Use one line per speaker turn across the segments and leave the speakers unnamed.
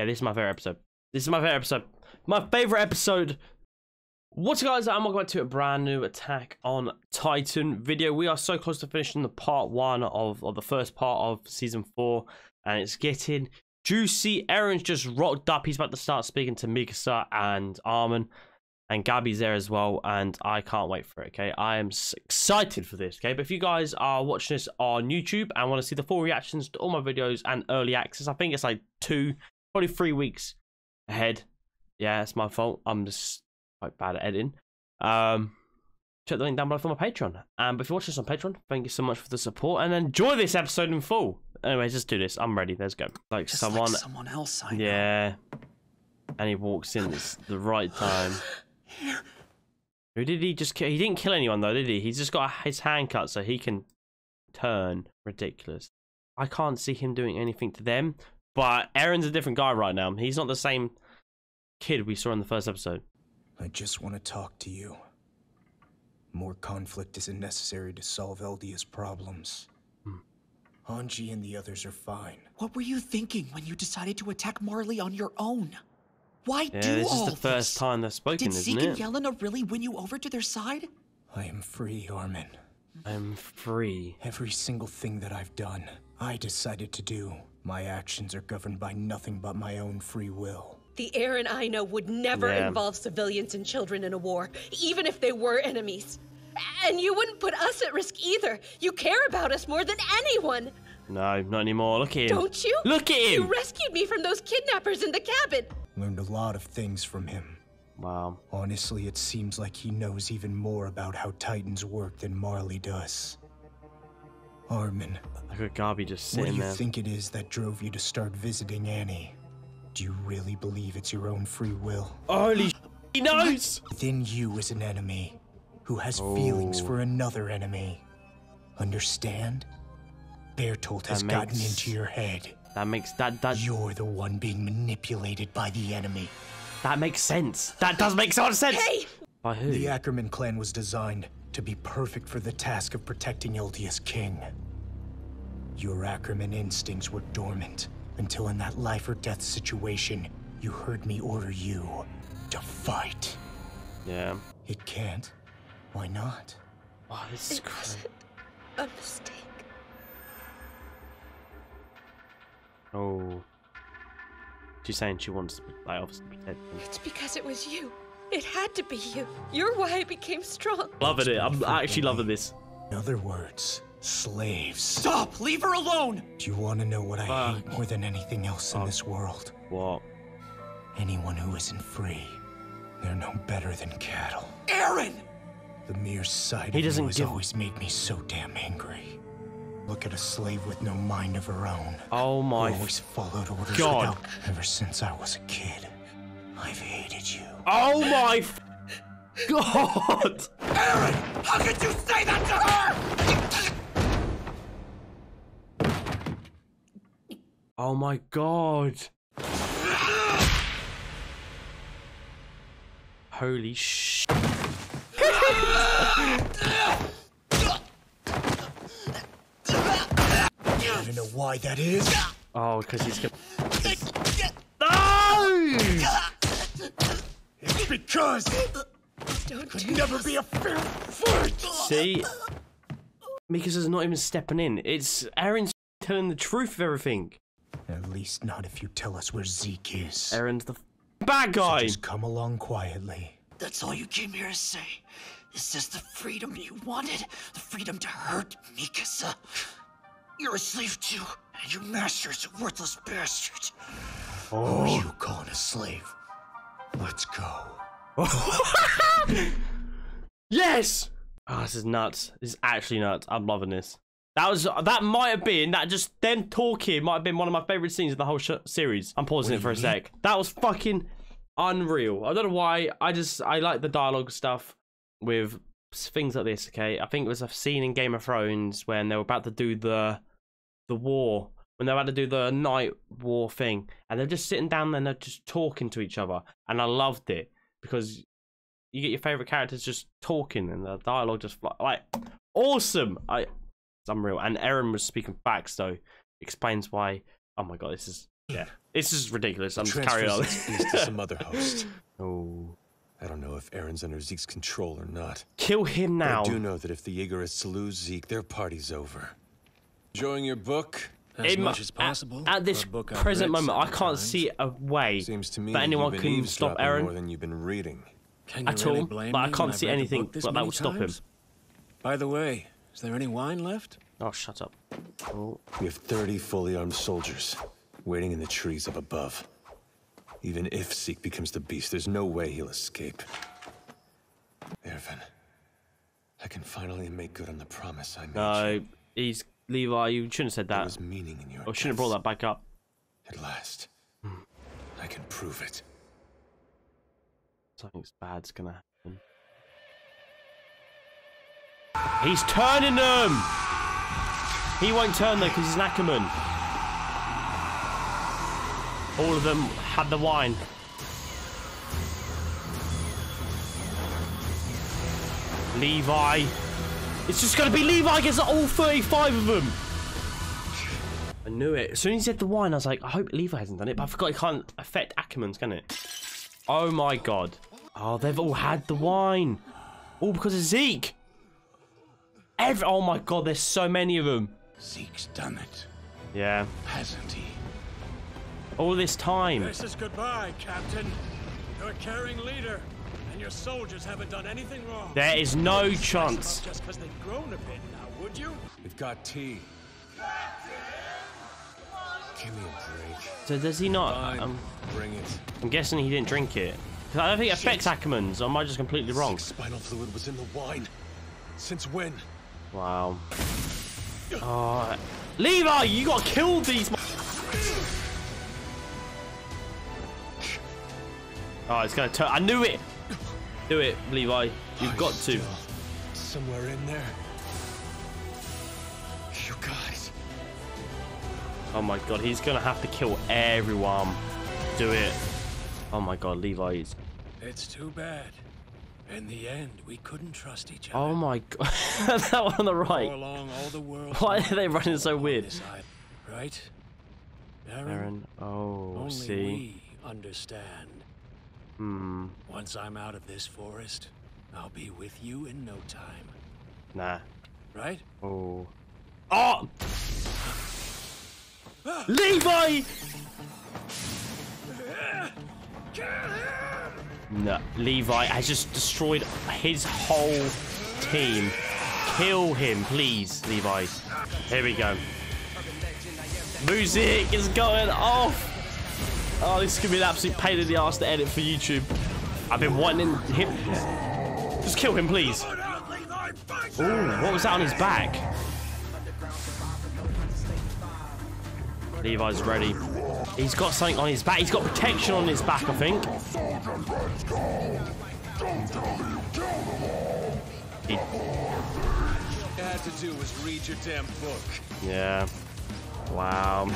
Yeah, this is my favorite episode. This is my favorite episode. My favorite episode. What's up, guys? I'm welcome back to a brand new Attack on Titan video. We are so close to finishing the part one of, of the first part of season four, and it's getting juicy. Eren's just rocked up. He's about to start speaking to Mikasa and Armin, and Gabi's there as well. And I can't wait for it. Okay, I am excited for this. Okay, but if you guys are watching this on YouTube and want to see the full reactions to all my videos and early access, I think it's like two, probably three weeks ahead. Yeah, it's my fault. I'm just quite bad at editing. Um, check the link down below for my Patreon. And if you're watching this on Patreon, thank you so much for the support and enjoy this episode in full. Anyways, just do this. I'm ready. Let's go. Like
Just
someone,
like someone else I know.
yeah. And he walks in at the right time. Who did he just kill? He didn't kill anyone though, did he? He's just got his hand cut so he can turn. Ridiculous. I can't see him doing anything to them. But Eren's a different guy right now. He's not the same kid we saw in the first episode.
I just want to talk to you. More conflict isn't necessary to solve Eldia's problems. Hmm. Hanji and the others are fine.
What were you thinking when you decided to attack Marley on your own? Why
Yeah,
do
this
all
is the first
this?
time they've spoken,
Did
isn't
Zeke and
it?
Yelena really win you over to their side?
I am free, Armin.
I'm free.
Every single thing that I've done, I decided to do. My actions are governed by nothing but my own free will.
The Eren and I know would never
Yeah.
involve civilians and children in a war, even if they were enemies. And you wouldn't put us at risk either. You care about us more than anyone,
No, not anymore. Look at him.
don't you?
Look at him.
You rescued me from those kidnappers in the cabin.
Learned a lot of things from him.
Wow.
Honestly, it seems like he knows even more about how Titans work than Marley does. Armin,
Look at Gabi just
what do you
there.
think it is that drove you to start visiting Annie? Do you really believe it's your own free will?
Holy he knows.
Within you is an enemy who has oh. feelings
Oh.
for another enemy. Understand? Bertolt has
That
gotten into your head.
That makes that that
You're the one being manipulated by the enemy.
that makes sense. That does make so much sense.
Hey,
By who?
The Ackerman clan was designed to be perfect for the task of protecting Eldia's king. Your Ackerman instincts were dormant until in that life or death situation, you heard me order you to fight.
Yeah.
It can't. Why not?
Oh, this is
it
crazy.
wasn't a mistake.
Oh. She's saying she wants to, like, obviously protect him.
It's because it was you. It had to be you. You're why I became strong.
Loving it. I'm actually loving this.
In other words, slaves.
Stop! Leave her alone!
Do you want to know what I hate more than anything else in this world?
What?
Anyone who isn't free. They're no better than cattle.
Eren!
The mere sight
He
of
doesn't
you has
give-
always made me so damn angry. Look at a slave with no mind of her own.
Oh my.
who
my.
always followed orders
God.
without. Ever since I was a kid, I've hated you.
Oh my. F- God.
Eren! How could you say that to her?
Oh my God. Holy sh.
I don't know why that is.
Oh, because he's gonna. No!
It's because
Don't
could
do
never be a fair fight.
See, Mikasa's not even stepping in. It's Eren's telling the truth of everything.
At least not if you tell us where Zeke is.
Eren's the bad guy.
Just come along quietly.
That's all you came here to say. Is this the freedom you wanted? The freedom to hurt Mikasa? Uh, you're a slave too, and your master's a worthless bastard.
Oh, you calling a slave? Let's go.
Yes. Oh, this is nuts. This is actually nuts. I'm loving this. That was that might have been that just them talking might have been one of my favorite scenes of the whole sh- series. I'm pausing it for a
mean?
sec. That was fucking unreal. I don't know why. I just I like the dialogue stuff with things like this. Okay, I think it was a scene in Game of Thrones when they were about to do the the war when they about to do the night war thing, and they're just sitting down there and they're just talking to each other, and I loved it because you get your favorite characters just talking and the dialogue just fly, like awesome. I it's unreal. And Eren was speaking facts though, explains why. Oh my god, this is yeah. This is ridiculous. I'm just carrying on.
To some other host.
oh.
I don't know if Eren's under Zeke's control or not.
Kill him
But
now.
I do know that if the Jaegerists lose Zeke, their party's over. Enjoying your book?
As
In-
much as possible.
At, at this
book I've
present moment, I can't
times.
see a way
Seems to me
that
that
anyone can stop
eavesdropping
Eren
more than you've been reading.
Can you
at
really
all.
blame
Like, I can't see
I've read the
anything
book this
that
many
would stop him.
By the way, is there any wine left?
Oh, shut up. Oh,
We have 30 fully armed soldiers waiting in the trees up above. Even if Zeke becomes the beast, there's no way he'll escape. Erwin, I can finally make good on the promise I made
no,
you.
he's Levi. You shouldn't have said
There
that.
was meaning in your
Or shouldn't have brought that back up.
At last, I can prove it.
Something's bad's gonna happen. He's turning them. He won't turn though because he's an Ackerman. All of them had the wine. Levi. It's just gonna be Levi gets all 35 of them. I knew it. As soon as he said the wine, I was like, I hope Levi hasn't done it, but I forgot it can't affect Ackermans, can it? Oh my god. Oh, they've all had the wine. All because of Zeke. Every oh my god, there's so many of them.
Zeke's done it,
Yeah.
hasn't he?
All this time.
This is goodbye, Captain. You're a caring leader, and your soldiers haven't done anything wrong.
There is no chance.
Just because they've grown a bit now, would you?
We've got tea. Give me a break.
So does he not? Um,
bring it.
I'm guessing he didn't drink it. I don't think it affects Ackermans. Or am I just completely wrong?
Zeke's spinal fluid was in the wine. Since when?
Wow. Oh, Levi, you got killed these. Oh, it's gonna turn. I knew it. Do it, Levi. You've got to.
Somewhere in there. You guys.
Oh my god, he's gonna have to kill everyone. Do it. Oh my god, Levi is.
It's too bad. In the end, we couldn't trust each other.
Oh my god. that one on the right.
along all the world.
Why are they running so weird?
Right? Eren,
Eren. Oh,
only
see.
we understand.
Hmm.
Once I'm out of this forest, I'll be with you in no time.
Nah.
Right?
Oh. Oh! Levi! No, Levi has just destroyed his whole team. Kill him, please, Levi. Here we go. Music is going off. Oh, this is gonna be an absolute pain in the ass to edit for YouTube. I've been wanting him. Just kill him, please. Ooh, what was that on his back? Levi's ready. He's got something on his back. He's got protection on his back, I think. He-
had to do was read your damn book.
yeah. Wow.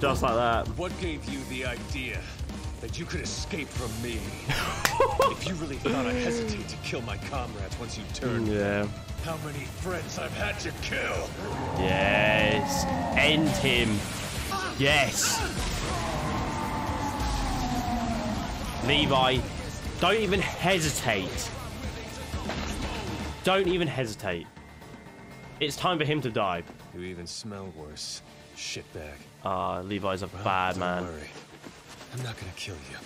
Just like that.
What gave you the idea that you could escape from me? if you really thought I'd hesitate to kill my comrades once you turned,
Yeah.
how many friends I've had to kill?
Yes. End him. Yes. Levi, don't even hesitate. Don't even hesitate. It's time for him to die.
You even smell worse, shitbag.
Ah, Levi's a bad
Don't
man.
worry. I'm not gonna kill you.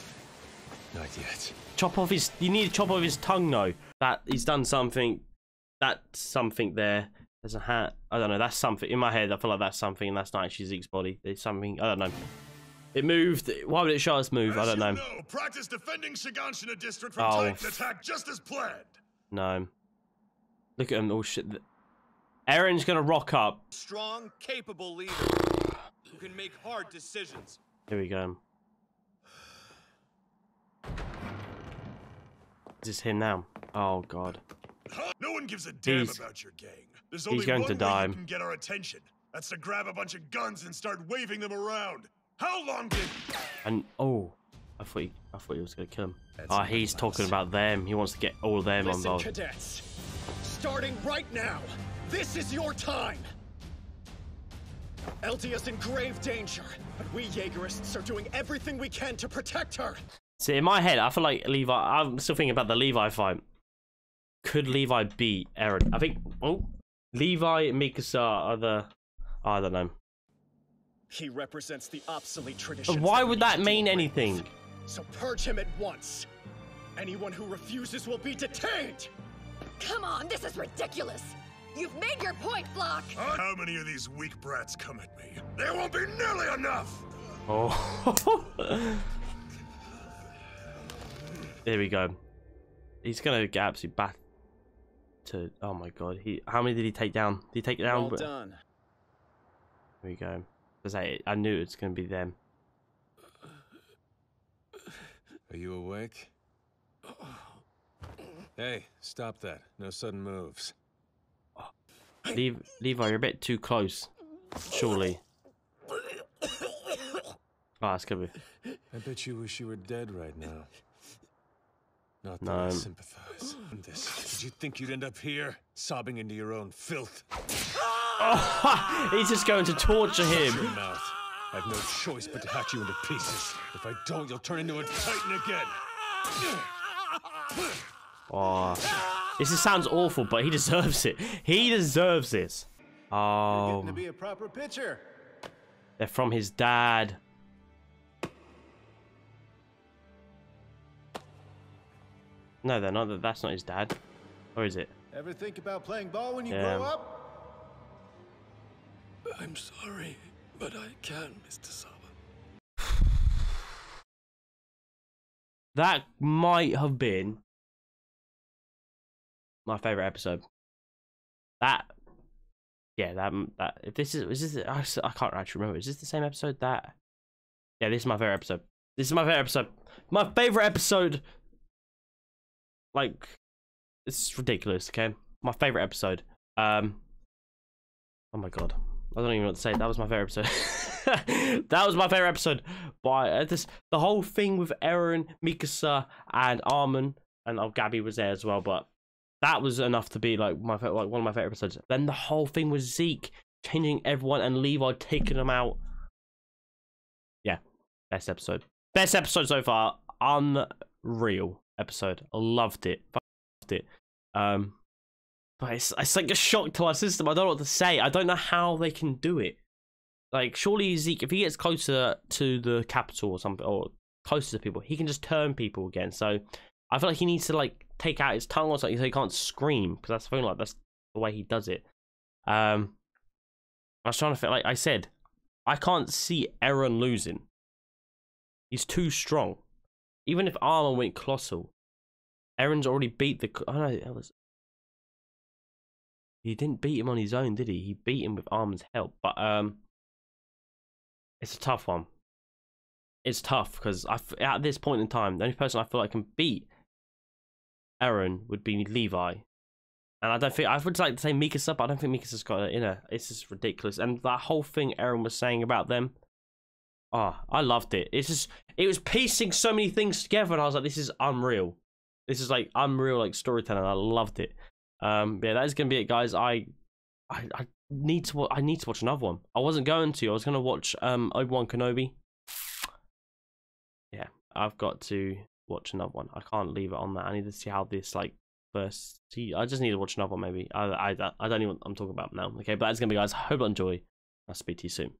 Not yet.
Chop off his. You need to chop off his tongue, though. That he's done something. That's something there. There's a hat. I don't know. That's something in my head. I feel like that's something, and that's not actually Zeke's body. There's something. I don't know. It moved. Why would it show us move? I don't know.
practice defending Shiganshina district
from Oh, Titan
attack just as planned.
No. Look at him. Oh shit. Eren's gonna rock up.
strong, capable leader who can make hard decisions.
Here we go. Is this him now? Oh god.
No one gives a damn
He's-
about your gang. There's
he's
only
going
one
to
way
die.
you can get our attention. That's to grab a bunch of guns and start waving them around. How long did?
And oh, I thought he, I thought he was gonna kill him.
That's
Ah, he's
else.
talking about them. He wants to get all of them
Listen,
involved.
cadets. Starting right now, this is your time.
Eldia's in grave danger, but we Jaegerists are doing everything we can to protect her.
See, in my head, I feel like Levi. I'm still thinking about the Levi fight. Could Levi beat Eren? I think. Oh, Levi and Mikasa are the. I don't know.
He represents the obsolete traditions.
Why would that mean
deal with.
anything?
So purge him at once. Anyone who refuses will be detained.
Come on, this is ridiculous. You've made your point, Floch.
How many of these weak brats come at me? There won't be nearly enough!
Oh. there we go. He's gonna get absolutely back to. Oh my god. He. How many did he take down? Did he take down?
Well done.
There we go. Because I, I knew it was gonna be them.
Are you awake? Hey, stop that. No sudden moves.
Levi, Levi, you're a bit too close. Surely. Ah, oh, that's gonna be.
I bet you wish you were dead right now. Not that
No.
I sympathize in this. Did you think you'd end up here, sobbing into your own filth?
He's just going to torture him.
your mouth. I've no choice but to hack you into pieces. If I don't, you'll turn into a titan again.
Oh, this just sounds awful, but he deserves it. He deserves this. Oh,
to be a proper pitcher.
they're from his dad. No, they're not. That's not his dad. Or is it?
Ever think about playing ball when you
Yeah.
grow up?
I'm sorry, but I can't, Mr. Saba.
That might have been my favorite episode. That, yeah, that that. If this is, is this? I can't actually remember. Is this the same episode that? Yeah, this is my favorite episode. This is my favorite episode. My favorite episode. Like, it's ridiculous. Okay, my favorite episode. Um. Oh my god, I don't even know what to say. That was my favorite episode. that was my favorite episode. But uh, this, the whole thing with Eren, Mikasa, and Armin, and oh, Gabi was there as well. But that was enough to be like my like one of my favorite episodes. Then the whole thing with Zeke changing everyone and Levi taking them out. Yeah, best episode. Best episode so far. Unreal episode. I loved it. Loved it. Um, but it's it's like a shock to our system. I don't know what to say. I don't know how they can do it. Like surely Zeke, if he gets closer to the capital or something, or closer to people, he can just turn people again. So I feel like he needs to like take out his tongue or something so he can't scream because that's feeling like that's the way he does it. Um, I was trying to feel like I said, I can't see Eren losing. He's too strong. Even if Armin went colossal, Eren's already beat the. Oh that was. He didn't beat him on his own, did he? He beat him with Armin's help, but um, it's a tough one. It's tough because I at this point in time, the only person I feel like can beat Eren would be Levi, and I don't think I would like to say Mikasa, but I don't think Mikasa's got it in her. It's just ridiculous, and that whole thing Eren was saying about them. Oh, I loved it. It's just it was piecing so many things together, and I was like, this is unreal. This is like unreal, like storytelling. I loved it. Um, yeah, that is gonna be it, guys. I, I, I need to. I need to watch another one. I wasn't going to. I was gonna watch um Obi Wan Kenobi. Yeah, I've got to watch another one. I can't leave it on that. I need to see how this like first. See, I just need to watch another one. Maybe I, I, I don't even I'm talking about now. Okay, but that's gonna be, guys. Hope you enjoy. I'll speak to you soon.